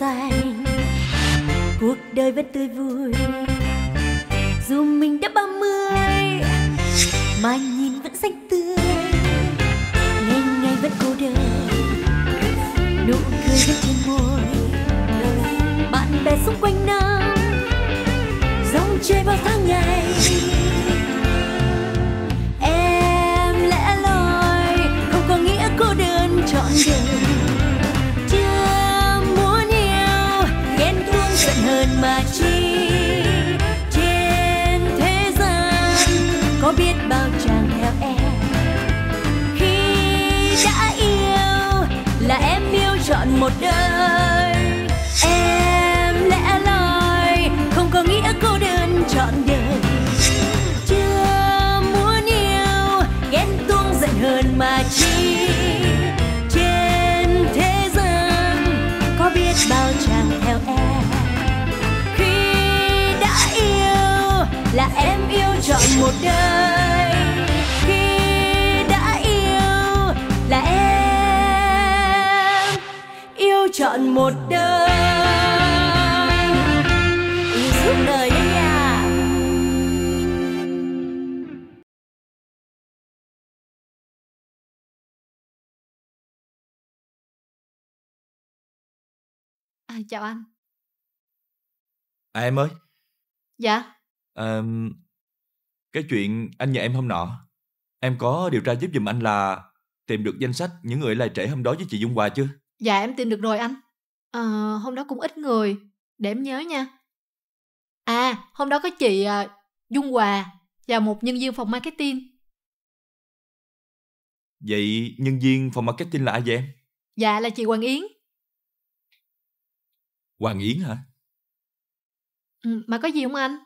xanh. Cuộc đời vẫn tươi vui, dù mình đã ba mươi, mà nhìn vẫn xanh tươi. Ngày ngày vẫn cô đơn, nụ cười vẫn trên môi. Bạn bè xung quanh năm dòng chơi bao tháng ngày. Em lẽ loi, không có nghĩa cô đơn trọn đời ghen hơn giận mà chi trên thế gian có biết bao chàng theo em. Khi đã yêu là em yêu trọn một đời, em em yêu trọn một đời khi đã yêu là em. Yêu trọn một đời yêu suốt đời đấy nha. À, chào anh. À em ơi, Dạ, à, cái chuyện anh nhờ em hôm nọ, em có điều tra giúp giùm anh là tìm được danh sách những người lại trễ hôm đó với chị Dung Hòa chưa? dạ em tìm được rồi anh. Ờ, hôm đó cũng ít người, để em nhớ nha. À, hôm đó có chị à, Dung Hòa và một nhân viên phòng marketing. Vậy nhân viên phòng marketing là ai vậy em? Dạ là chị Hoàng Yến. Hoàng Yến hả? Ừ, mà có gì không anh?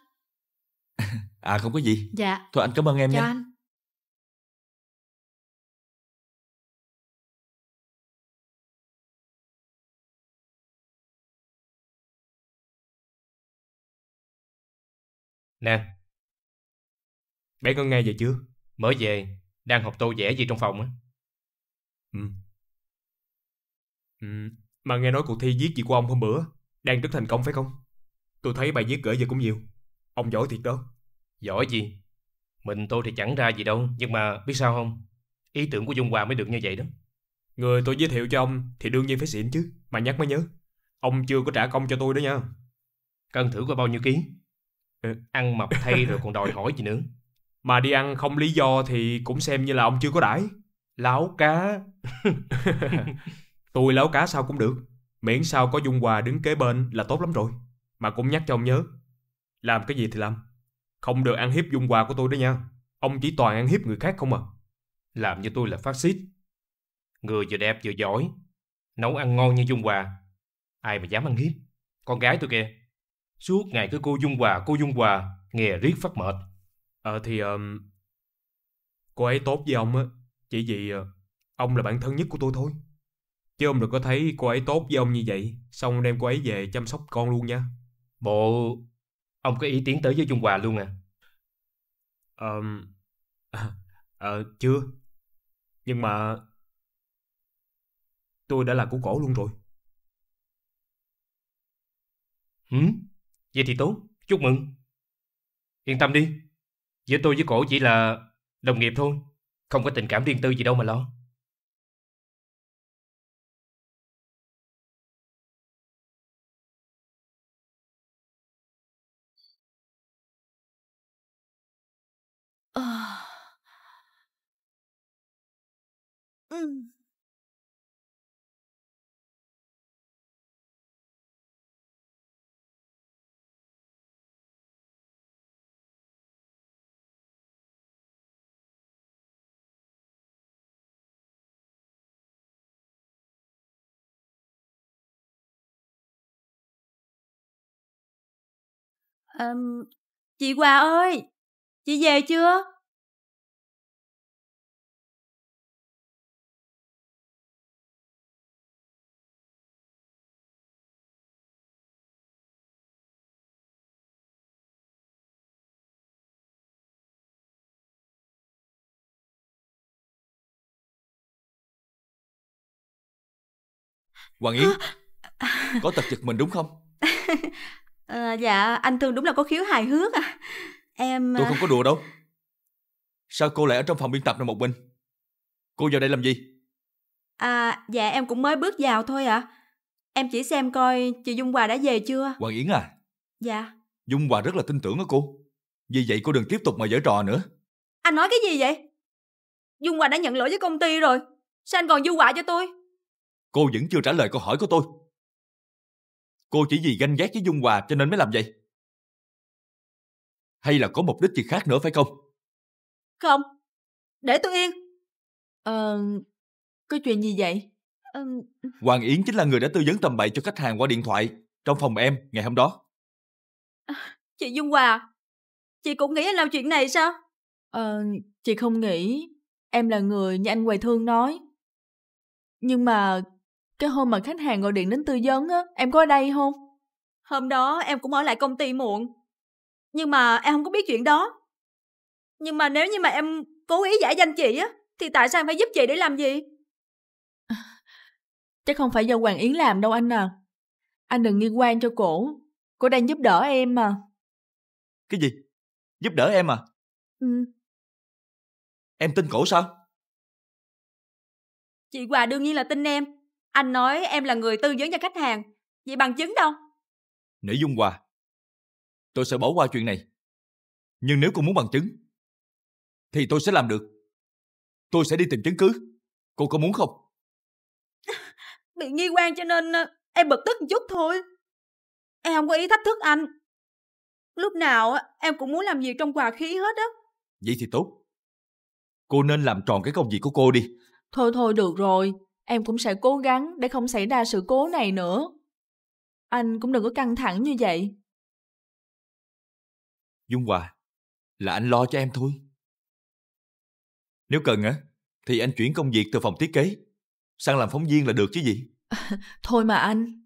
À không có gì. Dạ, Thôi anh cảm ơn em chào nha. anh. Nè Bé con nghe về chưa Mới về Đang học tô vẽ gì trong phòng á Ừ. Ừ. Mà nghe nói cuộc thi viết gì của ông hôm bữa đang rất thành công phải không? Tôi thấy bài viết gửi về cũng nhiều. Ông giỏi thiệt đó. Giỏi gì Mình tôi thì chẳng ra gì đâu Nhưng mà biết sao không Ý tưởng của Dung Hòa mới được như vậy đó Người tôi giới thiệu cho ông thì đương nhiên phải xịn chứ. Mà nhắc mới nhớ. Ông chưa có trả công cho tôi đó nha. Cân thử coi bao nhiêu ký Ừ. Ăn mập thay rồi còn đòi hỏi gì nữa Mà đi ăn không lý do thì cũng xem như là ông chưa có đãi. Láo cá. tôi láo cá sao cũng được. Miễn sao có Dung Hòa đứng kế bên là tốt lắm rồi. Mà cũng nhắc cho ông nhớ. Làm cái gì thì làm. Không được ăn hiếp Dung quà của tôi đó nha. Ông chỉ toàn ăn hiếp người khác không à. Làm như tôi là phát xít Người vừa đẹp vừa giỏi Nấu ăn ngon như Dung quà. Ai mà dám ăn hiếp Con gái tôi kìa Suốt ngày cứ cô Dung quà, cô Dung quà, Nghe riết phát mệt Ờ thì um, cô ấy tốt với ông á chỉ vì ờ, ông là bạn thân nhất của tôi thôi. Chứ ông đừng có thấy cô ấy tốt với ông như vậy, xong đem cô ấy về chăm sóc con luôn nha. Bộ Ông có ý tiến tới với Dung Hòa luôn à Ờm, ờ chưa. Nhưng mà tôi đã là của cổ luôn rồi. Hử? Vậy thì tốt, chúc mừng Yên tâm đi Giữa tôi với cổ chỉ là đồng nghiệp thôi Không có tình cảm riêng tư gì đâu mà lo Ừm. Ờm, chị Hòa ơi, chị về chưa? Hoàng Yến, Có tật giật mình đúng không? À, dạ, anh Thương đúng là có khiếu hài hước à. Em... Tôi không có đùa đâu. Sao cô lại ở trong phòng biên tập này một mình? Cô vào đây làm gì? À, dạ em cũng mới bước vào thôi ạ. À. Em chỉ xem coi chị Dung Hòa đã về chưa. Hoàng Yến à? Dạ. Dung Hòa rất là tin tưởng ở cô. Vì vậy cô đừng tiếp tục mà giở trò nữa. Anh nói cái gì vậy? Dung Hòa đã nhận lỗi với công ty rồi. Sao anh còn du họa cho tôi? Cô vẫn chưa trả lời câu hỏi của tôi. Cô chỉ vì ganh ghét với Dung Hòa cho nên mới làm vậy? Hay là có mục đích gì khác nữa phải không? Không. Để tôi yên. Ờ, có chuyện gì vậy? Ờ, Hoàng Yến chính là người đã tư vấn tầm bậy cho khách hàng qua điện thoại trong phòng em ngày hôm đó. Chị Dung Hòa, chị cũng nghĩ anh làm chuyện này sao? Ờ, chị không nghĩ em là người như anh Hoài Thương nói. Nhưng mà cái hôm mà khách hàng gọi điện đến tư vấn á, em có ở đây không? Hôm đó em cũng ở lại công ty muộn. Nhưng mà em không có biết chuyện đó. Nhưng mà nếu như mà em cố ý giả danh chị á, thì tại sao em phải giúp chị để làm gì? Chắc không phải do Hoàng Yến làm đâu anh à. Anh đừng liên quan cho cổ. Cô đang giúp đỡ em mà. Cái gì? Giúp đỡ em à? Ừ. Em tin cổ sao? Chị Hòa đương nhiên là tin em. Anh nói em là người tư vấn cho khách hàng. Vậy bằng chứng đâu? Nể Dung Hòa. Tôi sẽ bỏ qua chuyện này. Nhưng nếu cô muốn bằng chứng, thì tôi sẽ làm được. Tôi sẽ đi tìm chứng cứ. Cô có muốn không? Bị nghi quan cho nên ờ, em bực tức một chút thôi. Em không có ý thách thức anh. Lúc nào em cũng muốn làm việc trong hòa khí hết á. Vậy thì tốt. Cô nên làm tròn cái công việc của cô đi. Thôi thôi được rồi. Em cũng sẽ cố gắng để không xảy ra sự cố này nữa. Anh cũng đừng có căng thẳng như vậy. Dung Hòa, là anh lo cho em thôi. Nếu cần á, thì anh chuyển công việc từ phòng thiết kế sang làm phóng viên là được chứ gì. Thôi mà anh.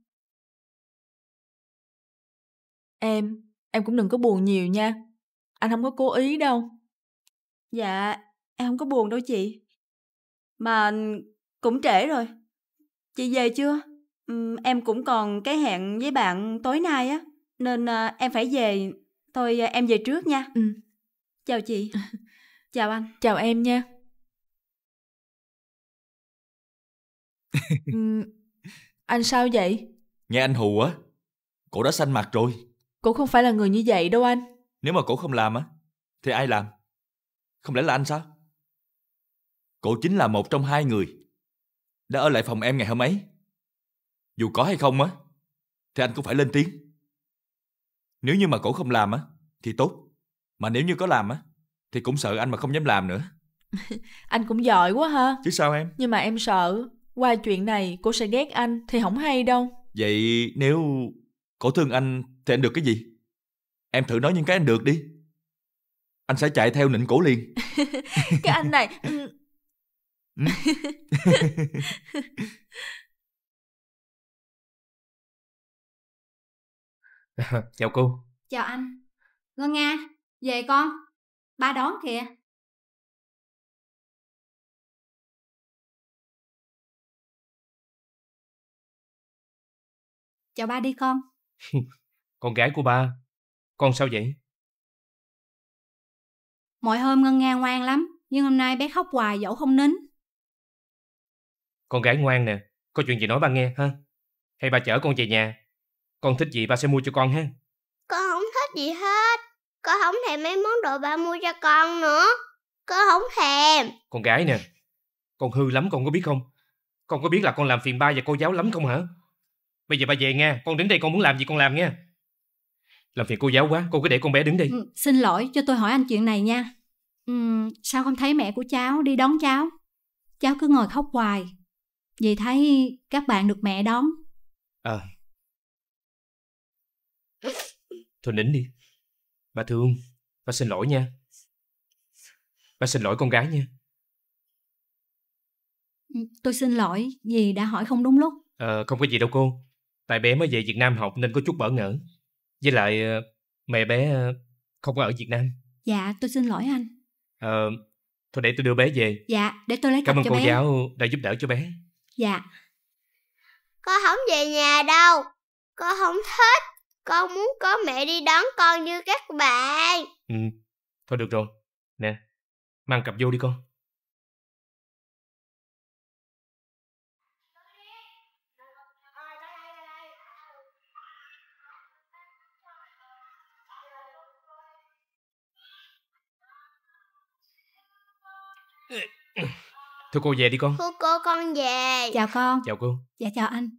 Em, em cũng đừng có buồn nhiều nha. Anh không có cố ý đâu. Dạ, em không có buồn đâu chị. Mà cũng trễ rồi. Chị về chưa? Ừm, em cũng còn cái hẹn với bạn tối nay á. Nên à, em phải về. Thôi à, em về trước nha. Ừ. Chào chị. Chào anh. Chào em nha. Ừm, anh sao vậy? Nghe anh hù á, cổ đã xanh mặt rồi. Cô không phải là người như vậy đâu anh. Nếu mà cổ không làm á, thì ai làm? Không lẽ là anh sao? Cổ chính là một trong hai người đã ở lại phòng em ngày hôm ấy. Dù có hay không á, thì anh cũng phải lên tiếng. Nếu như mà cổ không làm á, thì tốt. Mà nếu như có làm á, thì cũng sợ anh mà không dám làm nữa. Anh cũng giỏi quá ha. Chứ sao em? Nhưng mà em sợ qua chuyện này cô sẽ ghét anh thì không hay đâu. Vậy nếu cổ thương anh thì anh được cái gì? Em thử nói những cái anh được đi. Anh sẽ chạy theo nịnh cổ liền. Cái anh này... ừ. Chào cô. Chào anh. Ngân Nga, về con. Ba đón kìa. Chào ba đi con. Con gái của ba. Con sao vậy? Mọi hôm Ngân Nga ngoan lắm, nhưng hôm nay bé khóc hoài dẫu không nín. Con gái ngoan nè. Có chuyện gì nói ba nghe ha? Hay ba chở con về nhà? Con thích gì ba sẽ mua cho con ha? Con không thích gì hết. Con không thèm mấy món đồ ba mua cho con nữa. Con không thèm. Con gái nè. Con hư lắm con có biết không? Con có biết là con làm phiền ba và cô giáo lắm không hả? Bây giờ ba về nha. Con đứng đây con muốn làm gì con làm nha. Làm phiền cô giáo quá. Cô cứ để con bé đứng đây. Ừ, xin lỗi cho tôi hỏi anh chuyện này nha. Ừm, sao không thấy mẹ của cháu đi đón cháu? Cháu cứ ngồi khóc hoài. Vì thấy các bạn được mẹ đón. À. Thôi nín đi. Ba thương. Ba xin lỗi nha. Ba xin lỗi con gái nha. Ừ, Tôi xin lỗi vì đã hỏi không đúng lúc. Ờ, không có gì đâu cô. Tại bé mới về Việt Nam học nên có chút bỡ ngỡ. Với lại ờ, mẹ bé không có ở Việt Nam. Dạ, tôi xin lỗi anh. Ờ, thôi để tôi đưa bé về. Dạ, để tôi lấy cặp Cảm ơn cho cô bé. giáo đã giúp đỡ cho bé. Dạ, Con không về nhà đâu. Con không thích. Con muốn có mẹ đi đón con như các bạn. Ừ, thôi được rồi. Nè, mang cặp vô đi con. Thưa cô về đi con. Thưa cô con về. Chào con. Chào cô. Dạ chào anh.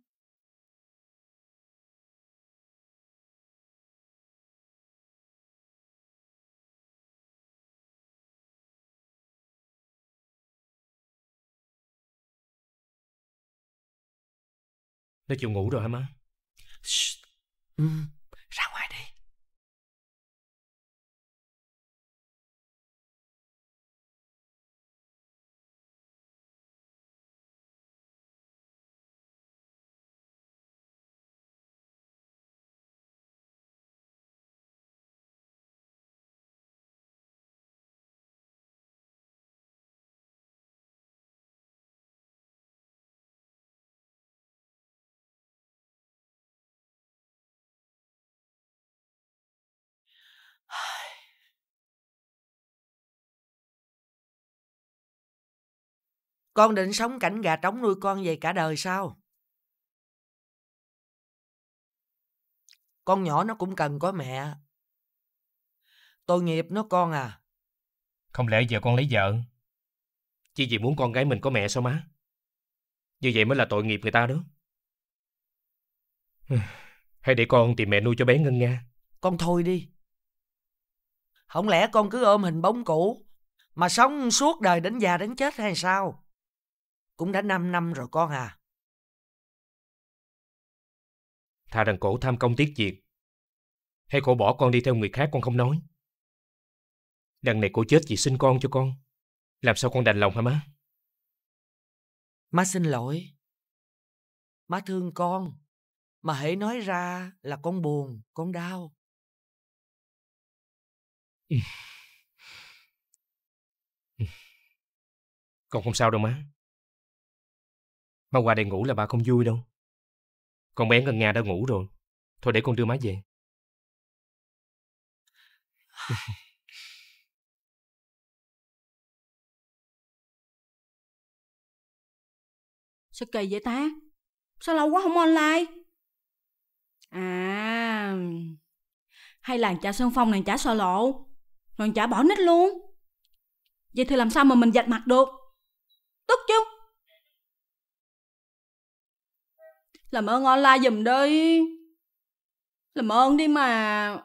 Nó chịu ngủ rồi hả má? Shh. Ừ, ra ngoài đi. Con định sống cảnh gà trống nuôi con về cả đời sao? Con nhỏ nó cũng cần có mẹ. Tội nghiệp nó con à. Không lẽ giờ con lấy vợ? Chỉ vì muốn con gái mình có mẹ sao má? Như vậy mới là tội nghiệp người ta đó. Hay để con tìm mẹ nuôi cho bé Ngân Nga. Con thôi đi. Không lẽ con cứ ôm hình bóng cũ mà sống suốt đời đến già đến chết hay sao? Cũng đã 5 năm rồi con à. Thà rằng cổ tham công tiếc việc. Hay cổ bỏ con đi theo người khác con không nói. Đằng này cổ chết vì sinh con cho con. Làm sao con đành lòng hả má? Má xin lỗi. Má thương con. Mà hãy nói ra là con buồn, con đau. Con không sao đâu má. Má qua đây ngủ là ba không vui đâu. Con bé gần nhà đã ngủ rồi. Thôi để con đưa má về. Sao kỳ vậy ta? Sao lâu quá không online? À, hay là cha Sơn Phong này trả sợ lộ, rồi chả bỏ nít luôn. Vậy thì làm sao mà mình dạch mặt được? Tức chứ. Làm ơn online giùm đi. Làm ơn đi mà.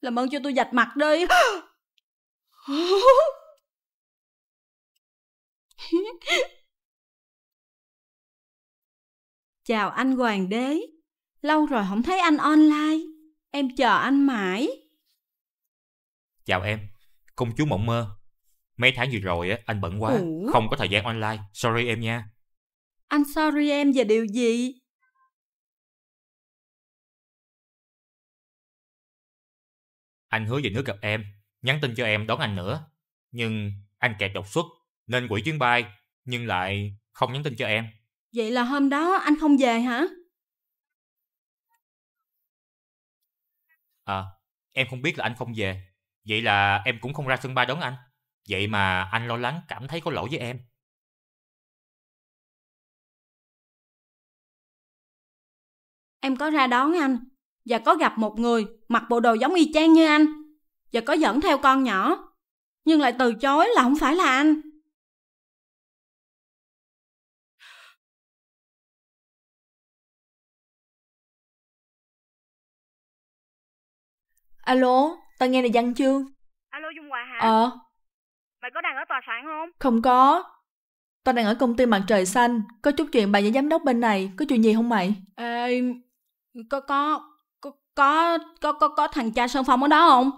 Làm ơn cho tôi dạch mặt đi. Chào anh Hoàng đế. Lâu rồi không thấy anh online. Em chờ anh mãi. Chào em, công chúa mộng mơ. Mấy tháng vừa rồi á, anh bận quá, Ủa? không có thời gian online. Sorry em nha. Anh sorry em về điều gì? Anh hứa về nước gặp em, nhắn tin cho em đón anh nữa. Nhưng anh kẹt đột xuất, nên quỹ chuyến bay, nhưng lại không nhắn tin cho em. Vậy là hôm đó anh không về hả? À, em không biết là anh không về. Vậy là em cũng không ra sân bay đón anh. Vậy mà anh lo lắng cảm thấy có lỗi với em. Em có ra đón anh và có gặp một người mặc bộ đồ giống y chang như anh và có dẫn theo con nhỏ, nhưng lại từ chối là không phải là anh. Alo, tao nghe này Văn Chương. Alo Dung Hòa hả? Ờ, Mày có đang ở tòa soạn không? không có. Tao đang ở công ty mặt trời xanh. Có chút chuyện bà với giám đốc bên này. Có chuyện gì không mày? Ê, có có có có có có, có thằng cha Sơn Phong ở đó không?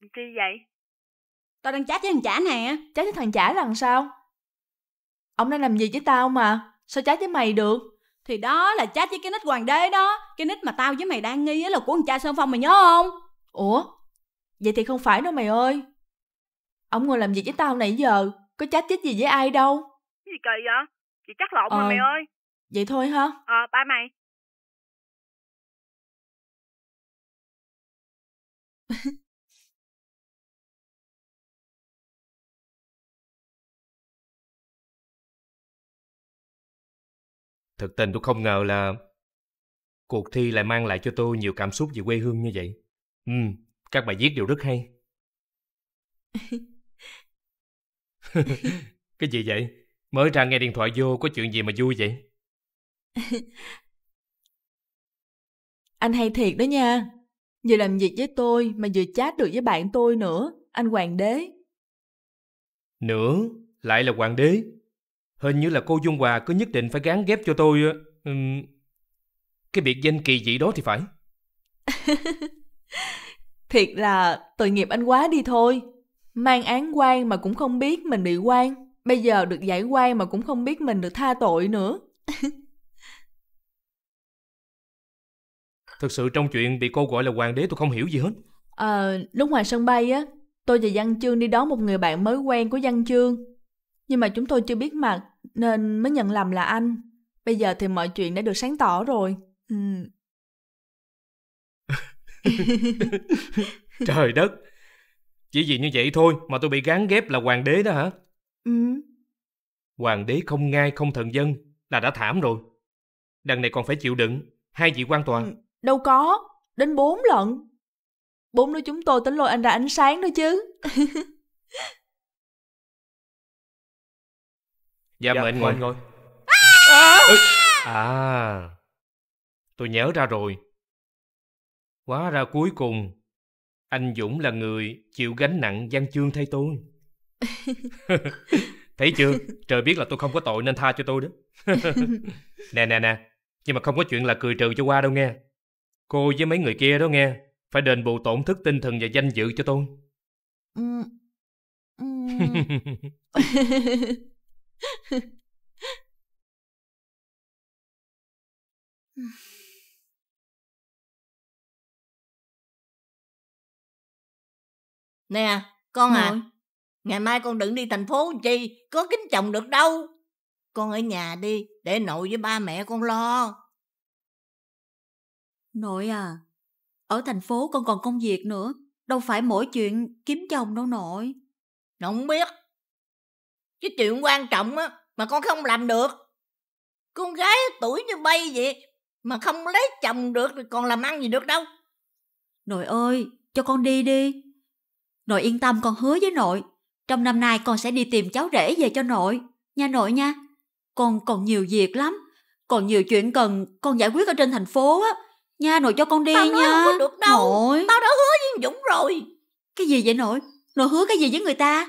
Chi vậy? Tao đang chat với thằng chả nè. Trái với thằng trả lần sao? Ông đang làm gì với tao mà? Sao trái với mày được? Thì đó là chat với cái nick hoàng đế đó. Cái nick mà tao với mày đang nghi á là của thằng cha Sơn Phong mày nhớ không? Ủa? Vậy thì không phải đâu mày ơi. Ông ngồi làm gì với tao nãy giờ, có chát chít gì với ai đâu. Cái gì kỳ vậy? Chị chắc lộn ờ, mà mày ơi. Vậy thôi ha. Ờ, bye mày. Thực tình tôi không ngờ là cuộc thi lại mang lại cho tôi nhiều cảm xúc về quê hương như vậy. Ừ, các bài viết đều rất hay. cái gì vậy? Mới ra nghe điện thoại vô có chuyện gì mà vui vậy? Anh hay thiệt đó nha. Vừa làm việc với tôi mà vừa chat được với bạn tôi nữa. Anh Hoàng đế. Nữa, lại là hoàng đế. Hình như là cô Dung Hòa cứ nhất định phải gán ghép cho tôi um, cái biệt danh kỳ dị đó thì phải. Thiệt là tội nghiệp anh quá đi thôi. Mang án quan mà cũng không biết mình bị quan. Bây giờ được giải quan mà cũng không biết mình được tha tội nữa. Thực sự trong chuyện bị cô gọi là hoàng đế tôi không hiểu gì hết. À, lúc ngoài sân bay á, tôi và Văn Chương đi đón một người bạn mới quen của Văn Chương. Nhưng mà chúng tôi chưa biết mặt nên mới nhận lầm là anh. Bây giờ thì mọi chuyện đã được sáng tỏ rồi. Ừ. Trời đất! Chỉ vì như vậy thôi mà tôi bị gán ghép là hoàng đế đó hả? Ừ. Hoàng đế không ngai không thần dân là đã thảm rồi. Đằng này còn phải chịu đựng hai vị quan tòa. Ừ, đâu có, đến bốn lần. Bốn đứa chúng tôi tính lôi anh ra ánh sáng đó chứ. dạ, dạ mời ngồi. ngồi. À! à, tôi nhớ ra rồi. Hóa ra cuối cùng anh Dũng là người chịu gánh nặng văn chương thay tôi. Thấy chưa? Trời biết là tôi không có tội nên tha cho tôi đó. nè nè nè, nhưng mà không có chuyện là cười trừ cho qua đâu nghe. Cô với mấy người kia đó nghe, phải đền bù tổn thất tinh thần và danh dự cho tôi. Nè, con à, Nội. ngày mai con đừng đi thành phố chi, có kính chồng được đâu. Con ở nhà đi, để nội với ba mẹ con lo. Nội à, ở thành phố con còn công việc nữa, đâu phải mỗi chuyện kiếm chồng đâu nội. Không biết. Cái chuyện quan trọng á, mà con không làm được. Con gái tuổi như bay vậy, mà không lấy chồng được thì còn làm ăn gì được đâu. Nội ơi, cho con đi đi. Nội yên tâm con hứa với nội, trong năm nay con sẽ đi tìm cháu rể về cho nội, nha nội nha. Con còn nhiều việc lắm, còn nhiều chuyện cần con giải quyết ở trên thành phố á. Nha nội cho con đi Tao nha. Tao không có được đâu. Nội. Tao đã hứa với Dũng rồi. Cái gì vậy nội? Nội hứa cái gì với người ta?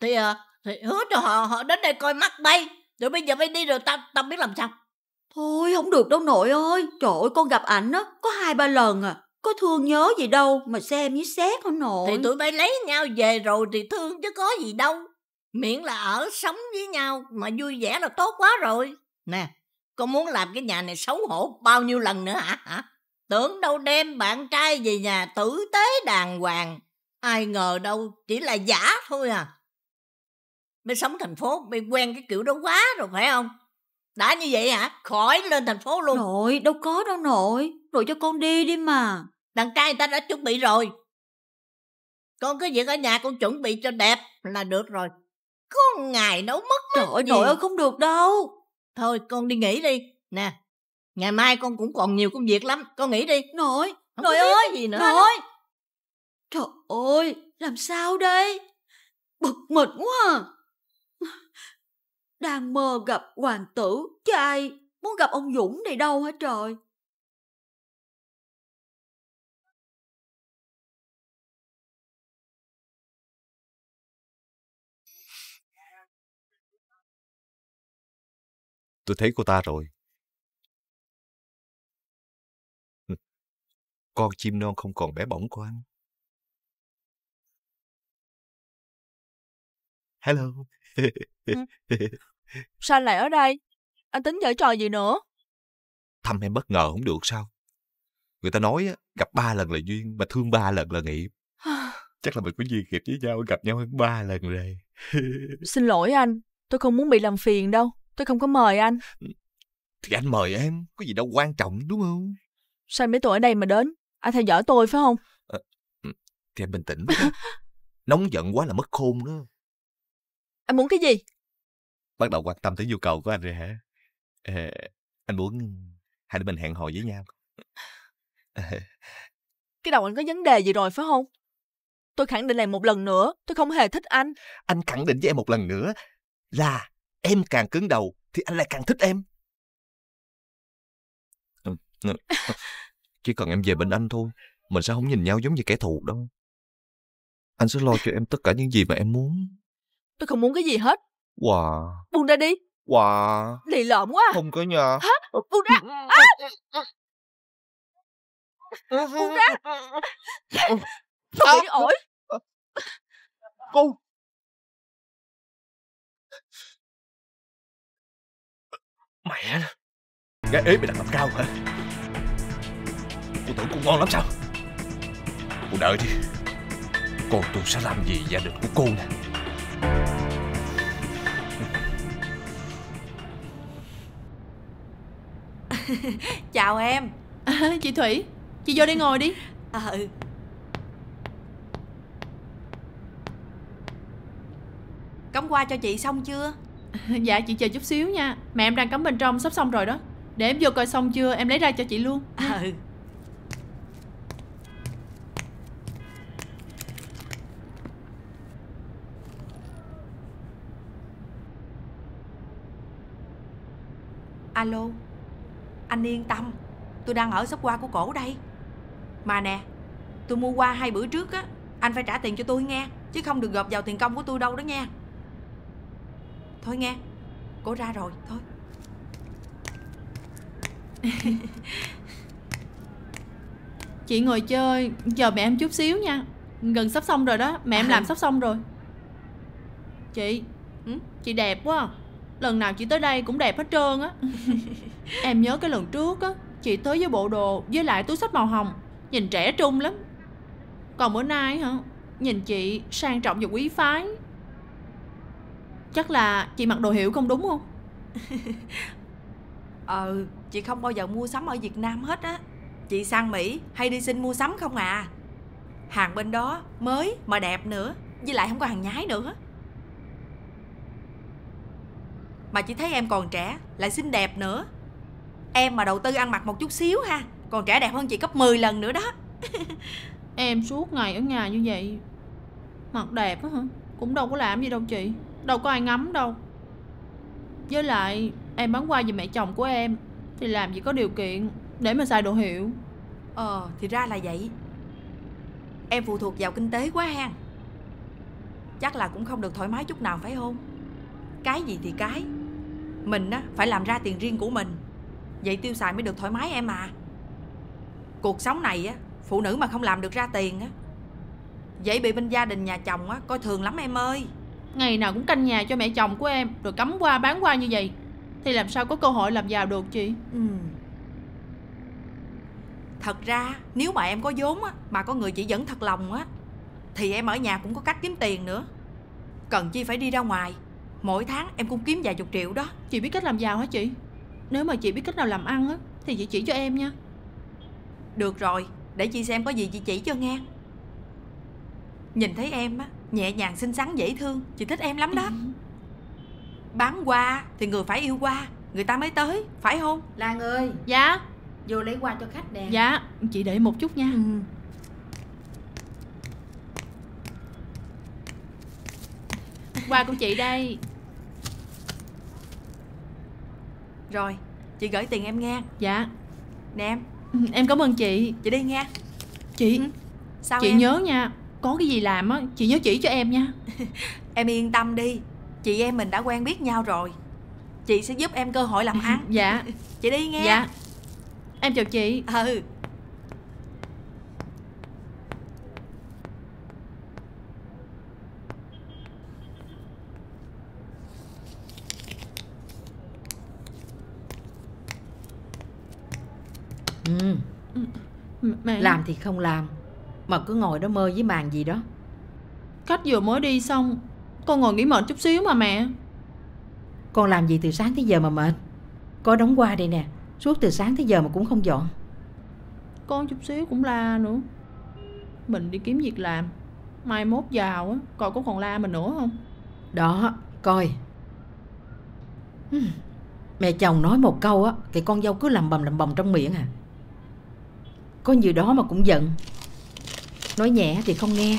Thì, à, thì hứa cho họ họ đến đây coi mắt bay. Rồi bây giờ bay đi rồi tao tao biết làm sao. Thôi không được đâu nội ơi. Trời ơi con gặp ảnh á, có hai ba lần à. Có thương nhớ gì đâu mà xem với xét hả nội. Thì tụi bay lấy nhau về rồi thì thương chứ có gì đâu. Miễn là ở sống với nhau mà vui vẻ là tốt quá rồi. Nè, con muốn làm cái nhà này xấu hổ bao nhiêu lần nữa hả? hả? Tưởng đâu đem bạn trai về nhà tử tế đàng hoàng. Ai ngờ đâu chỉ là giả thôi à. Mới sống thành phố, mày quen cái kiểu đó quá rồi phải không? Đã như vậy hả? Khỏi lên thành phố luôn. Nội, đâu có đâu nội. Nội cho con đi đi mà. Đàn trai ta đã chuẩn bị rồi. Con cứ việc ở nhà con chuẩn bị cho đẹp là được rồi. Có ngày nấu mất Trời ơi, nội ơi không được đâu. Thôi con đi nghỉ đi. Nè, ngày mai con cũng còn nhiều công việc lắm. Con nghỉ đi. Nội, Không nội ơi, gì nữa nội. Trời ơi, làm sao đây? Bực mình quá à. Đang mơ gặp hoàng tử, chứ ai muốn gặp ông Dũng này đâu hả trời? Tôi thấy cô ta rồi. Con chim non không còn bé bỏng của anh. Hello. Ừ. Sao anh lại ở đây? Anh tính giở trò gì nữa? Thăm em bất ngờ không được sao? Người ta nói á, gặp ba lần là duyên, mà thương ba lần là nghiệp. Chắc là mình có duyên nghiệp với nhau, gặp nhau hơn ba lần rồi. Xin lỗi anh, tôi không muốn bị làm phiền đâu. Tôi không có mời anh. Thì anh mời em, có gì đâu quan trọng đúng không? Sao mấy tuổi ở đây mà đến? Anh theo dõi tôi phải không? À, thì em bình tĩnh. Nóng giận quá là mất khôn đó. Anh muốn cái gì? Bắt đầu quan tâm tới nhu cầu của anh rồi hả? Ờ, anh muốn hai đứa mình hẹn hò với nhau. Cái đầu anh có vấn đề gì rồi phải không? Tôi khẳng định lại một lần nữa, tôi không hề thích anh. Anh khẳng định với em một lần nữa là em càng cứng đầu thì anh lại càng thích em. Chỉ cần em về bên anh thôi, mình sẽ không nhìn nhau giống như kẻ thù đâu. Anh sẽ lo cho em tất cả những gì mà em muốn. Tôi không muốn cái gì hết. Wow, Buông ra đi. wow. Lì lợm quá. Không có nhà. Hả? Buông ra. À! Buông ra. Không bị ổi. Cô. Mẹ nó. Gái ế mày đặt làm cao hả? Cô tưởng cô ngon lắm sao? Cô đợi đi. Cô tôi sẽ làm gì gia đình của cô nè. Chào em À, chị Thủy, chị vô đây ngồi đi. Ờ Cắm qua cho chị xong chưa Dạ chị chờ chút xíu nha. Mẹ em đang cắm bên trong sắp xong rồi đó. Để em vô coi xong chưa, em lấy ra cho chị luôn. Ừ Alo Anh yên tâm Tôi đang ở shop qua của cổ đây Mà nè Tôi mua qua hai bữa trước á Anh phải trả tiền cho tôi nghe Chứ không được gộp vào tiền công của tôi đâu đó nha Thôi nghe Cổ ra rồi Thôi Chị ngồi chơi, chờ mẹ em chút xíu nha. Gần sắp xong rồi đó, mẹ em À. làm sắp xong rồi. Chị, Ừ? chị đẹp quá. à. Lần nào chị tới đây cũng đẹp hết trơn á. em nhớ cái lần trước á, chị tới với bộ đồ với lại túi sách màu hồng, nhìn trẻ trung lắm. Còn bữa nay hả, nhìn chị sang trọng và quý phái. Chắc là chị mặc đồ hiệu không đúng không? Ờ Chị không bao giờ mua sắm ở Việt Nam hết á. Chị sang Mỹ hay đi xin mua sắm không à? Hàng bên đó mới mà đẹp nữa Với lại không có hàng nhái nữa. Mà chị thấy em còn trẻ Lại xinh đẹp nữa. Em mà đầu tư ăn mặc một chút xíu ha Còn trẻ đẹp hơn chị gấp 10 lần nữa đó. Em suốt ngày ở nhà như vậy Mặt đẹp á hả? Cũng đâu có làm gì đâu chị Đâu có ai ngắm đâu. Với lại, em bán hoa vì mẹ chồng của em, Thì làm gì có điều kiện Để mà xài đồ hiệu. Ờ thì ra là vậy. Em phụ thuộc vào kinh tế quá ha Chắc là cũng không được thoải mái chút nào phải không? Cái gì thì cái. Mình á, phải làm ra tiền riêng của mình. Vậy tiêu xài mới được thoải mái em à. Cuộc sống này á, Phụ nữ mà không làm được ra tiền á. Dễ bị bên gia đình nhà chồng á, Coi thường lắm em ơi. Ngày nào cũng canh nhà cho mẹ chồng của em Rồi cắm hoa bán hoa như vậy. Thì làm sao có cơ hội làm giàu được chị? Ừ. Thật ra nếu mà em có vốn á Mà có người chỉ dẫn thật lòng á Thì em ở nhà cũng có cách kiếm tiền nữa. Cần chi phải đi ra ngoài. Mỗi tháng em cũng kiếm vài chục triệu đó. Chị biết cách làm giàu hả chị? Nếu mà chị biết cách nào làm ăn á Thì chị chỉ cho em nha. Được rồi Để chị xem có gì chị chỉ cho nghe. Nhìn thấy em á Nhẹ nhàng xinh xắn dễ thương. Chị thích em lắm đó. Bán hoa thì người phải yêu hoa Người ta mới tới Phải không? Lan ơi. Dạ. Vô lấy qua cho khách nè. Dạ. Chị đợi một chút nha. Hoa của chị đây. Rồi Chị gửi tiền em nghe. Dạ. Nè em. Em cảm ơn chị. Chị đi nghe. Chị. Sao Chị em? nhớ nha Có cái gì làm á Chị nhớ chỉ cho em nha. Em yên tâm đi Chị em mình đã quen biết nhau rồi. Chị sẽ giúp em cơ hội làm ăn. Dạ. Chị đi nghe. Dạ. Em chào chị. Ừ. Ừ. Mẹ. Làm thì không làm Mà cứ ngồi đó mơ với màn gì đó Khách vừa mới đi xong Con ngồi nghỉ mệt chút xíu mà mẹ Con làm gì từ sáng tới giờ mà mệt Có đóng qua đây nè Suốt từ sáng tới giờ mà cũng không dọn Con chút xíu cũng la nữa mình đi kiếm việc làm. Mai mốt vào á, coi có còn la mình nữa không? Đó, coi. Mẹ chồng nói một câu á, thì con dâu cứ làm bầm làm bầm trong miệng à. Có nhiều đó mà cũng giận. Nói nhẹ thì không nghe.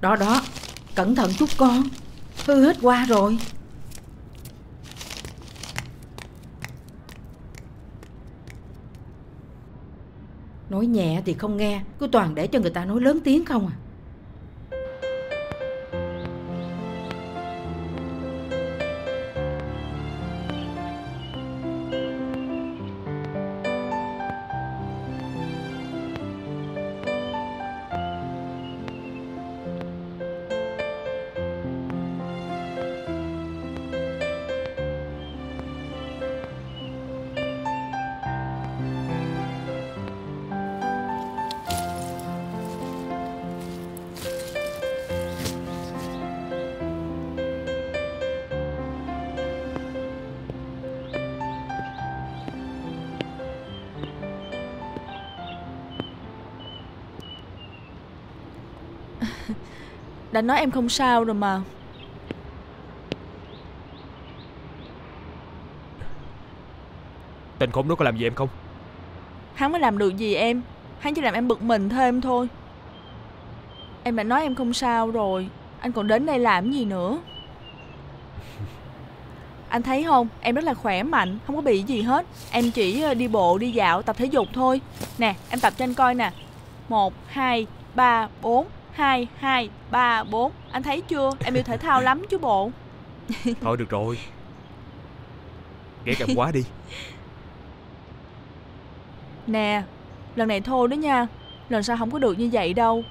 Đó đó, cẩn thận chút con. Hư hết qua rồi. Nói nhẹ thì không nghe, cứ toàn để cho người ta nói lớn tiếng không à. Đã nói em không sao rồi mà. Tên khốn đó có làm gì em không? Hắn mới làm được gì em? Hắn chỉ làm em bực mình thêm thôi. Em đã nói em không sao rồi. Anh còn đến đây làm gì nữa? Anh thấy không? Em rất là khỏe mạnh Không có bị gì hết. Em chỉ ờ, đi bộ đi dạo tập thể dục thôi. Nè em tập cho anh coi nè. Một hai ba bốn hai hai ba bốn. Anh thấy chưa? Em yêu thể thao lắm chứ bộ. Thôi được rồi. Ghét em quá đi. Nè Lần này thôi đó nha. Lần sau không có được như vậy đâu.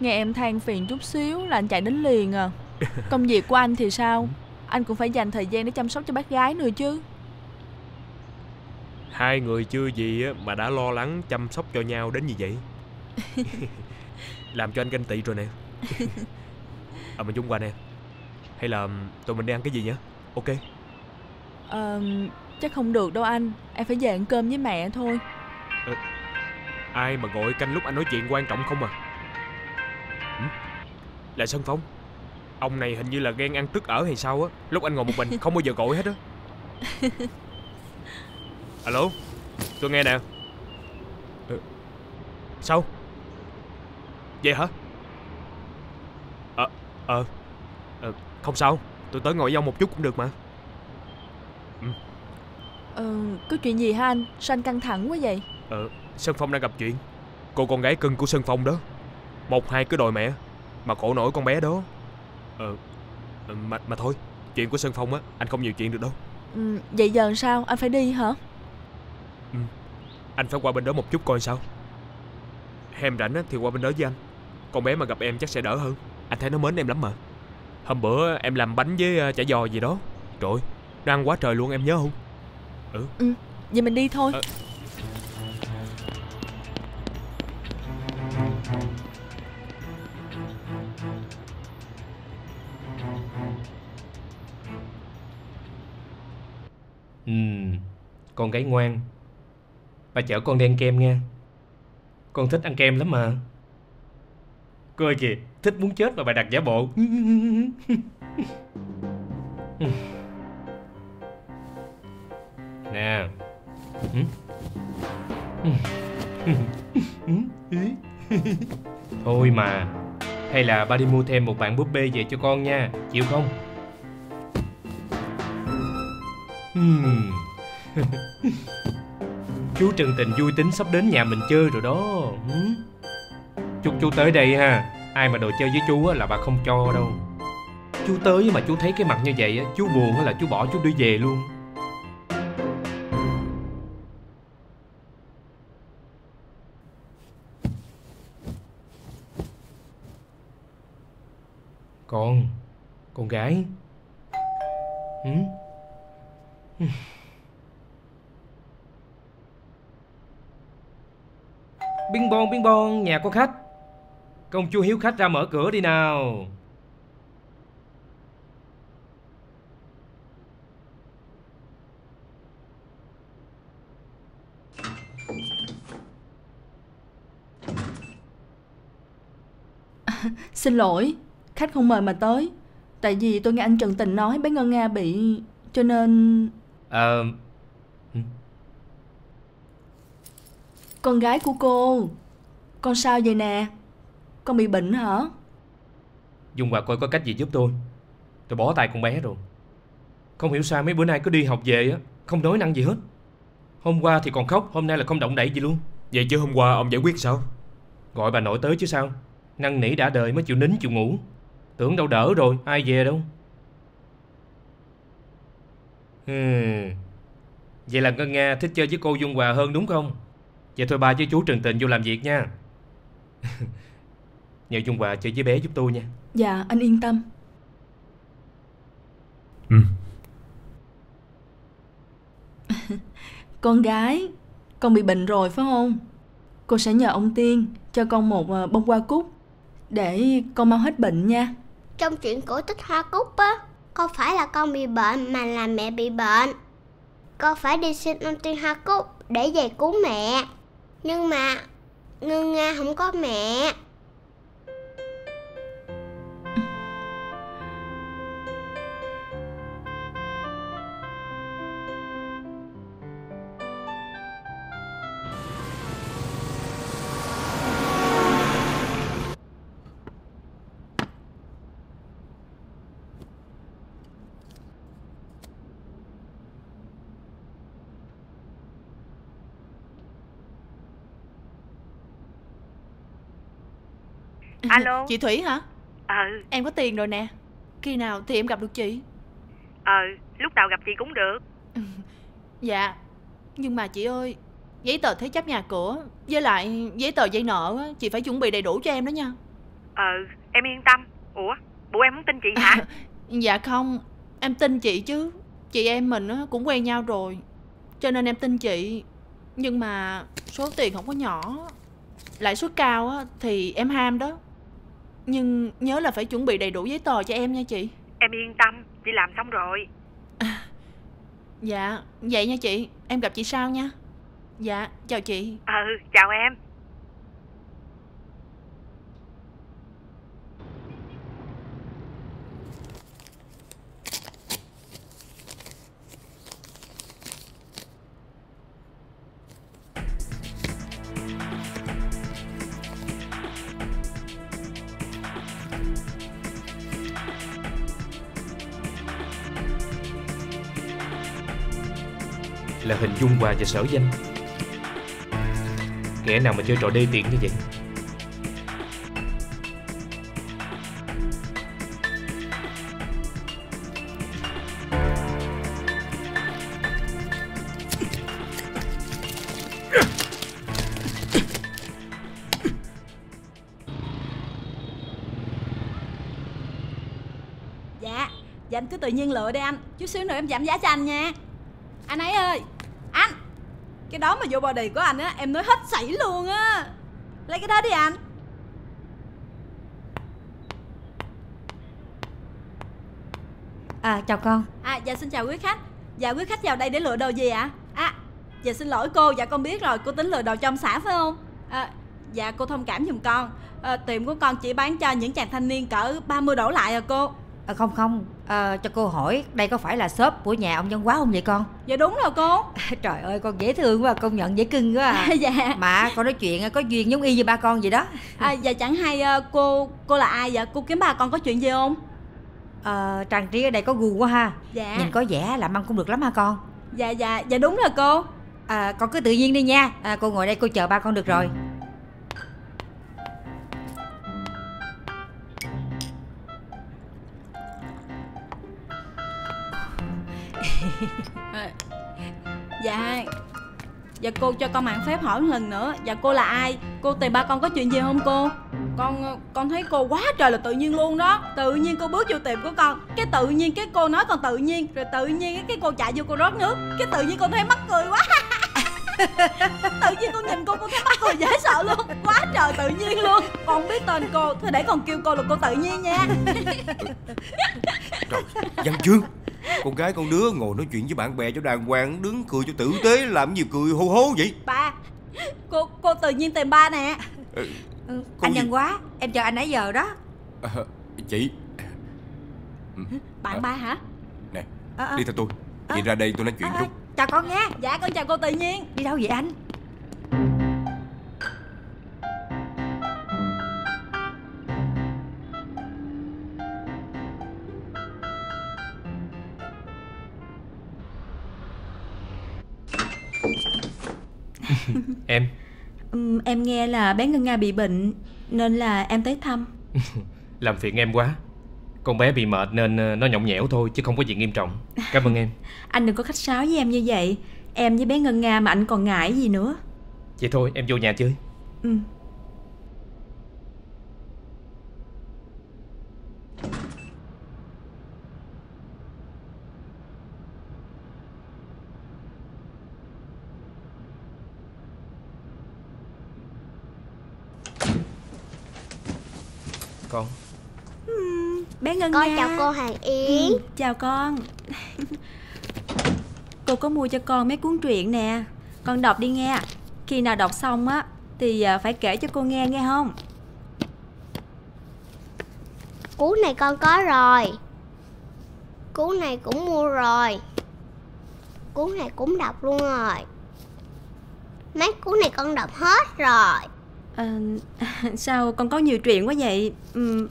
Nghe em than phiền chút xíu là anh chạy đến liền à. Công việc của anh thì sao? Anh cũng phải dành thời gian để chăm sóc cho bác gái nữa chứ. Hai người chưa gì á mà đã lo lắng chăm sóc cho nhau đến như vậy Làm cho anh ganh tị rồi nè. À mình chung qua nè Hay là tụi mình đi ăn cái gì nhá Ok. Ờ Chắc không được đâu anh. Em phải về ăn cơm với mẹ thôi. Ờ, Ai mà gọi canh lúc anh nói chuyện quan trọng không à? Hử? Là Sơn Phong. Ông này hình như là ghen ăn tức ở hay sao á Lúc anh ngồi một mình không bao giờ gọi hết á. Alo Tôi nghe nè. Ờ, Sao Vậy hả? Ờ Ờ Ờ, Không sao. Tôi tới ngồi với ông một chút cũng được mà. Ờ Có chuyện gì hả anh? Sao anh căng thẳng quá vậy? Ờ Sơn Phong đang gặp chuyện. Cô con gái cưng của Sơn Phong đó. Một hai cứ đòi mẹ Mà khổ nổi con bé đó. Ờ ờ, Mà, mà thôi Chuyện của Sơn Phong á Anh không nhiều chuyện được đâu. Ừ, Vậy giờ sao? Anh phải đi hả? Anh phải qua bên đó một chút coi sao. Em rảnh á, thì qua bên đó với anh Con bé mà gặp em chắc sẽ đỡ hơn Anh thấy nó mến em lắm mà Hôm bữa em làm bánh với ờ, chả giò gì đó Trời ơi, Nó ăn quá trời luôn em nhớ không Ừ Ừ Vậy mình đi thôi Ờ. Ừm, con gái ngoan. Bà chở con đi ăn kem nha. Con thích ăn kem lắm mà. Cô ơi kìa, thích muốn chết mà bà đặt giả bộ. Nè. Thôi mà, hay là ba đi mua thêm một bạn búp bê về cho con nha, chịu không? Chú Trần Tình vui tính sắp đến nhà mình chơi rồi đó. Chú chú tới đây ha. Ai mà đồ chơi với chú á là bà không cho đâu. Chú tới mà chú thấy cái mặt như vậy á, chú buồn hay là chú bỏ chú đi về luôn. Con, con gái. ừ? Bing bong bing bong, nhà có khách. Công chúa hiếu khách ra mở cửa đi nào. Xin lỗi, khách không mời mà tới. Tại vì tôi nghe anh Trần Tình nói bé Ngân Nga bị... Cho nên... Ờ... Con gái của cô Con sao vậy nè Con bị bệnh hả? Dung Hòa coi có cách gì giúp tôi? Tôi bỏ tay con bé rồi. Không hiểu sao mấy bữa nay cứ đi học về á Không nói năng gì hết. Hôm qua thì còn khóc Hôm nay là không động đậy gì luôn. Vậy chứ hôm qua ông giải quyết sao? Gọi bà nội tới chứ sao? Năn nỉ đã đời mới chịu nín chịu ngủ. Tưởng đâu đỡ rồi ai về đâu. Hmm. Vậy là Ngân Nga thích chơi với cô Dung Hòa hơn đúng không? Vậy thôi ba với chú Trần Tình vô làm việc nha Nhờ Dung Hòa chơi với bé giúp tôi nha Dạ anh yên tâm Ừ Con gái Con bị bệnh rồi phải không Cô sẽ nhờ ông Tiên cho con một ờ, bông hoa cúc Để con mau hết bệnh nha Trong chuyện cổ tích hoa cúc á, không phải là con bị bệnh mà là mẹ bị bệnh. Con phải đi xin ông tiên hoa cúc để về cứu mẹ. Nhưng mà Ngân Nga không có mẹ. Alo? Chị Thủy hả? Ừ. Em có tiền rồi nè. Khi nào thì em gặp được chị? Ừ Lúc nào gặp chị cũng được. Dạ Nhưng mà chị ơi Giấy tờ thế chấp nhà cửa Với lại giấy tờ dây nợ á, Chị phải chuẩn bị đầy đủ cho em đó nha. Ừ Em yên tâm. Ủa Bộ em muốn tin chị hả? Dạ không Em tin chị chứ. Chị em mình á, cũng quen nhau rồi Cho nên em tin chị. Nhưng mà số tiền không có nhỏ Lãi suất cao á, thì em ham đó Nhưng nhớ là phải chuẩn bị đầy đủ giấy tờ cho em nha chị. Em yên tâm Chị làm xong rồi. Dạ Vậy nha chị. Em gặp chị sau nha. Dạ chào chị. Ừ chào em hình Dung Hòa và sở danh. Kẻ nào mà chơi trò đê tiện như vậy? Dạ Dạ anh cứ tự nhiên lựa đi anh. Chút xíu nữa em giảm giá cho anh nha. Anh ấy ơi! Cái đó mà vô body của anh á Em nói hết sảy luôn á. Lấy cái đó đi anh. À chào con. À dạ xin chào quý khách. Dạ quý khách vào đây để lựa đồ gì ạ? À dạ xin lỗi cô Dạ con biết rồi cô tính lựa đồ trong xã phải không? À, Dạ cô thông cảm giùm con. À, Tiệm của con chỉ bán cho những chàng thanh niên cỡ 30 đổ lại à cô. À, Không không à, Cho cô hỏi Đây có phải là shop của nhà ông Văn Quá không vậy con? Dạ đúng rồi cô. Trời ơi con dễ thương quá Công nhận dễ cưng quá à. Dạ. Mà con nói chuyện có duyên giống y như ba con vậy đó. À, Dạ chẳng hay à, cô Cô là ai vậy? Cô kiếm ba con có chuyện gì không? À, Trang trí ở đây có gu quá ha. Dạ. Nhìn có vẻ làm ăn cũng được lắm ha con. Dạ dạ dạ đúng rồi cô. À, Con cứ tự nhiên đi nha. À, Cô ngồi đây cô chờ ba con được rồi à, Dạ. Dạ cô cho con mạng phép hỏi một lần nữa. Dạ cô là ai? Cô tìm ba con có chuyện gì không cô? Con con thấy cô quá trời là tự nhiên luôn đó. Tự nhiên cô bước vô tiệm của con Cái tự nhiên cái cô nói còn tự nhiên Rồi tự nhiên cái cô chạy vô cô rót nước Cái tự nhiên con thấy mắc cười quá. Tự nhiên con nhìn cô con thấy mắc cười dễ sợ luôn. Quá trời tự nhiên luôn. Con biết tên cô thôi để con kêu cô là cô tự nhiên nha. Trời, Văn Chương Con gái con đứa ngồi nói chuyện với bạn bè cho đàng hoàng Đứng cười cho tử tế làm gì cười hô hố vậy ba cô cô tự nhiên tìm ba nè ừ, Ừ, anh nhân quá, em chờ anh nãy giờ đó. Ờ, Chị Bạn ba hả? Nè ờ. Đi theo tôi Chị ra đây tôi nói chuyện chút Chào con nha. Dạ con chào cô tự nhiên. Đi đâu vậy anh? Em nghe là bé Ngân Nga bị bệnh nên là em tới thăm. Làm phiền em quá Con bé bị mệt nên ờ, nó nhõng nhẽo thôi Chứ không có gì nghiêm trọng Cảm ơn em Anh đừng có khách sáo với em như vậy. Em với bé Ngân Nga mà anh còn ngại gì nữa. Vậy thôi em vô nhà chơi Ừ. Con Bé Ngân Con Nga. chào cô Hàng Yến. Ừ, chào con. cô có mua cho con mấy cuốn truyện nè. Con đọc đi nghe. Khi nào đọc xong á thì à, phải kể cho cô nghe nghe không? Cuốn này con có rồi. Cuốn này cũng mua rồi. Cuốn này cũng đọc luôn rồi. Mấy cuốn này con đọc hết rồi. À, sao con có nhiều truyện quá vậy? Ừm,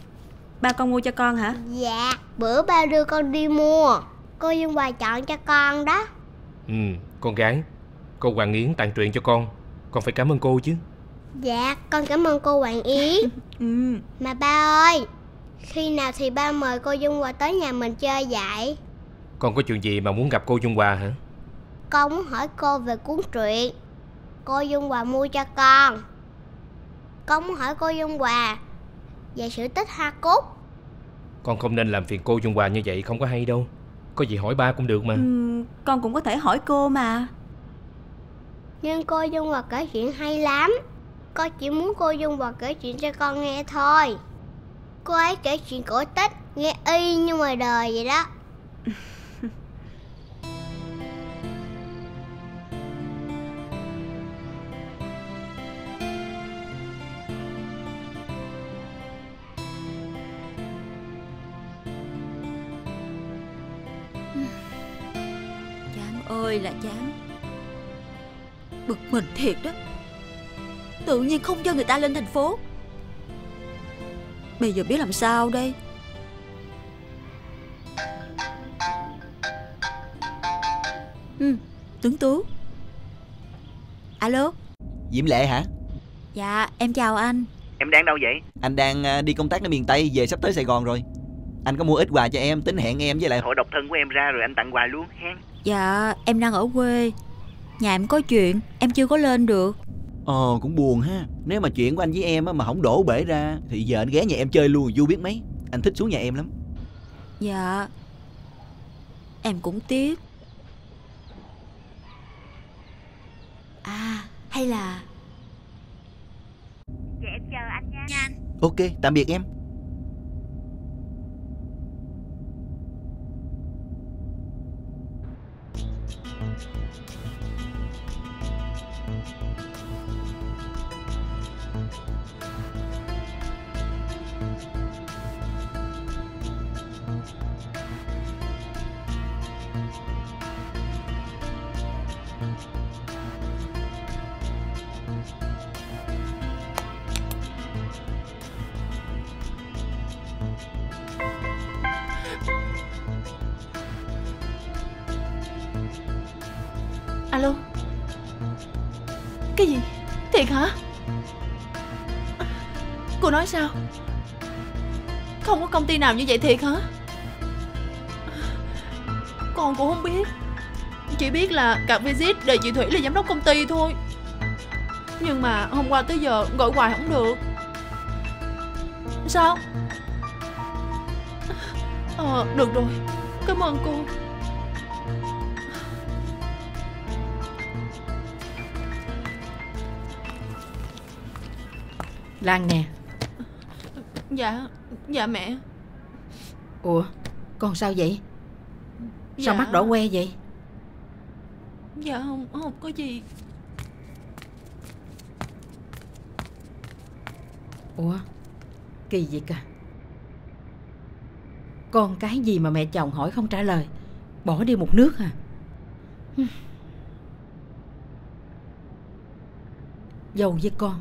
ba con mua cho con hả? Dạ, bữa ba đưa con đi mua. Cô Dương Hoài chọn cho con đó. Ừ con gái Cô Hoàng Yến tặng truyện cho con Con phải cảm ơn cô chứ Dạ, con cảm ơn cô Hoàng Yến. Ừ. Mà ba ơi, khi nào thì ba mời cô Dung Hòa tới nhà mình chơi vậy? Con có chuyện gì mà muốn gặp cô Dung Hòa hả Con muốn hỏi cô về cuốn truyện Cô Dung Hòa mua cho con Con muốn hỏi cô Dung Hòa Về sự tích Hoa Cúc Con không nên làm phiền cô Dung Hòa như vậy Không có hay đâu. Có gì hỏi ba cũng được mà. Ừm, con cũng có thể hỏi cô mà. Nhưng cô Dung Hòa kể chuyện hay lắm. Con chỉ muốn cô Dung Hòa kể chuyện cho con nghe thôi. Cô ấy kể chuyện cổ tích Nghe y như ngoài đời vậy đó ơi là chán. Bực mình thiệt đó. Tự nhiên không cho người ta lên thành phố. Bây giờ biết làm sao đây? Ừ, Tuấn Tú. Alo, Diễm Lệ hả? dạ em chào anh. Em đang đâu vậy? Anh đang à, đi công tác ở miền Tây về sắp tới Sài Gòn rồi. Anh có mua ít quà cho em, tính hẹn em với lại Hội độc thân của em ra rồi anh tặng quà luôn hen. Dạ em đang ở quê. Nhà em có chuyện, em chưa có lên được. Ờ cũng buồn ha. Nếu mà chuyện của anh với em á, mà không đổ bể ra thì giờ anh ghé nhà em chơi luôn vui biết mấy. Anh thích xuống nhà em lắm. Dạ Em cũng tiếc À hay là Dạ em chờ anh nha. Nha Ok, tạm biệt em. Thiệt hả? Cô nói sao? Không có công ty nào như vậy thiệt hả? Con cũng không biết Chỉ biết là cặp visit đề chị Thủy là giám đốc công ty thôi Nhưng mà hôm qua tới giờ gọi hoài không được Sao? Ờ, được rồi Cảm ơn cô Lan nè. Dạ, dạ mẹ. Ủa con sao vậy? Sao Dạ. mắt đỏ que vậy? Dạ không, không có gì. Ủa Kỳ vậy cả Con cái gì mà mẹ chồng hỏi không trả lời? Bỏ đi một nước à. Dâu với con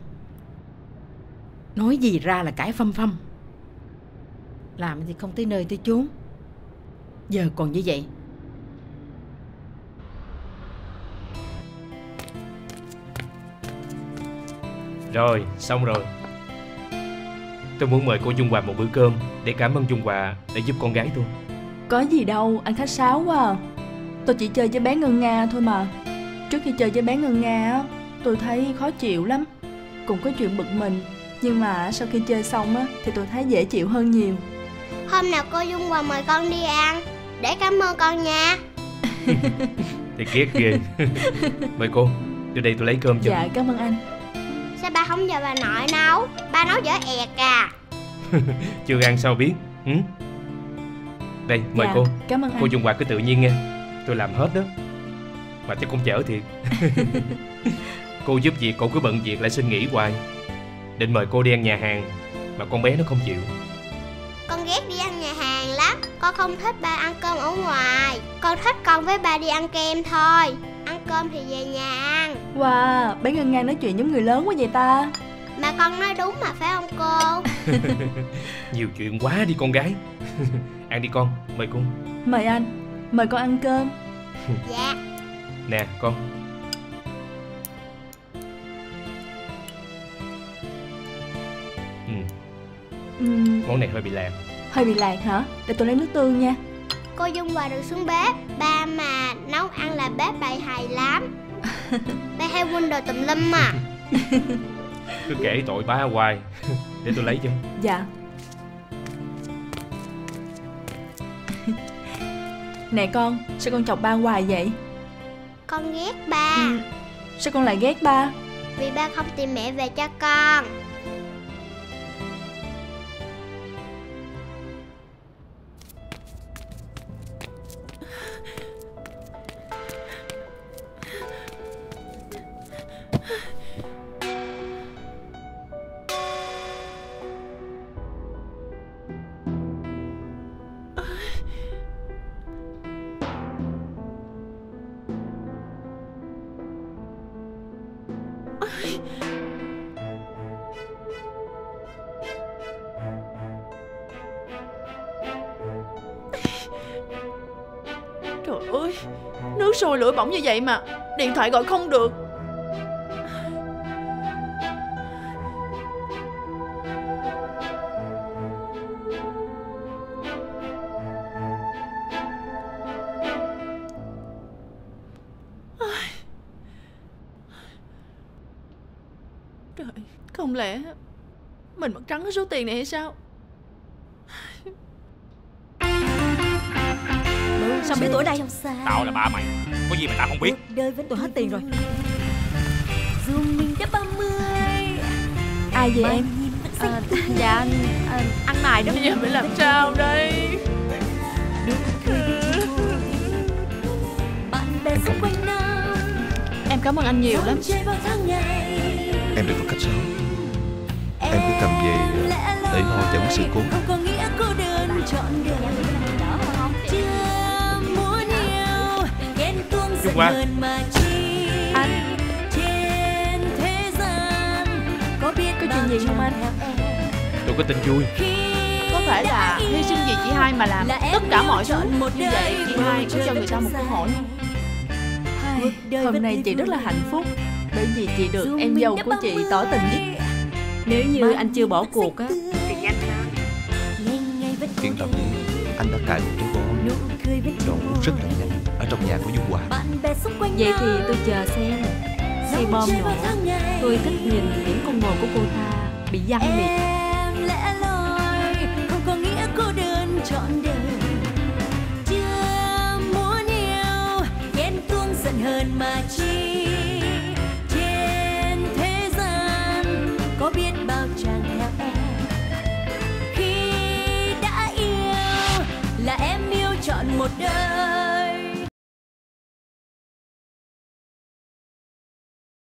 Nói gì ra là cãi phăm phăm Làm thì không tới nơi tới chốn Giờ còn như vậy Rồi, xong rồi. Tôi muốn mời cô Dung Hòa một bữa cơm để cảm ơn Dung Hòa đã giúp con gái tôi. Có gì đâu, anh khách sáo quá à. Tôi chỉ chơi với bé Ngân Nga thôi mà. Trước khi chơi với bé Ngân Nga á, tôi thấy khó chịu lắm. Cũng có chuyện bực mình. Nhưng mà sau khi chơi xong á, thì tôi thấy dễ chịu hơn nhiều. Hôm nào cô Dung Hòa mời con đi ăn Để cảm ơn con nha Thì ghét ghê. mời cô, đưa đây tôi lấy cơm cho. Dạ, cảm ơn anh. Sao ba không nhờ bà nội nấu Ba nấu dở ẹt à Chưa ăn sao biết. Ừ? Đây, mời Dạ, cô. cảm ơn Cô anh. Dung Hòa cứ tự nhiên nghe. Tôi làm hết đó. Mà chắc cũng chở thiệt. cô giúp việc cô cứ bận việc lại xin nghỉ hoài. Định mời cô đi ăn nhà hàng mà con bé nó không chịu. Con ghét đi ăn nhà hàng lắm Con không thích ba ăn cơm ở ngoài Con thích con với ba đi ăn kem thôi Ăn cơm thì về nhà ăn Wow, bé Ngân Nga nói chuyện giống người lớn quá vậy ta. Mà con nói đúng mà phải không cô Nhiều chuyện quá đi con gái. ăn đi con, mời cô. Mời anh, mời con ăn cơm. Dạ Nè con. Món này hơi bị lạc. hơi bị lạc hả? Để tôi lấy nước tương nha. Cô Dung Hòa được xuống bếp Ba mà nấu ăn là bếp bày hài lắm Ba hay quên đồ tùm lum mà Cứ kể tội ba hoài. để tôi lấy cho. Dạ. Nè con, sao con chọc ba hoài vậy? Con ghét ba Ừ. Sao con lại ghét ba? Vì ba không tìm mẹ về cho con bỏng như vậy mà Điện thoại gọi không được. Trời, Không lẽ Mình mất trắng cái số tiền này hay sao? Sao biết tuổi đây Tao là ba mày. Có gì mà tao không biết? Đời vẫn tôi hết tiền rồi. Dù mình đã 30 Ai vậy em? à, Dạ anh, anh ăn mài đó. Bây giờ phải làm sao đây? Bạn bè xung quanh Em cảm ơn anh nhiều lắm. Em đừng có khách sáo. Em cứ cầm về để ho giải quyết sự cố. Không có nghĩa cô đơn trọn đời Giận Hoa. Anh Trên thế gian Có biết Có chuyện gì không anh? Tôi có tin vui. Có thể là hy sinh vì chị hai mà làm tất cả mọi thứ Như vậy chị hai có cho người ta một cơ hội Hôm nay chị rất là hạnh phúc Bởi vì chị được em dâu của chị tỏ tình nhất. Nếu như anh chưa bỏ cuộc á Yên tâm Anh đã cài một trái bom Nổ rất là trong nhà của Dung Hòa. Vậy thì tôi chờ xem. Xe bom nổ. Tôi thích nhìn những con mồi của cô ta Bị giăng miệng. Em lẽ loi Không có nghĩa cô đơn trọn đời. Chưa muốn yêu Ghen tuông giận hơn mà chi. Trên thế gian Có biết bao chàng theo em. Khi đã yêu Là em yêu chọn một đời.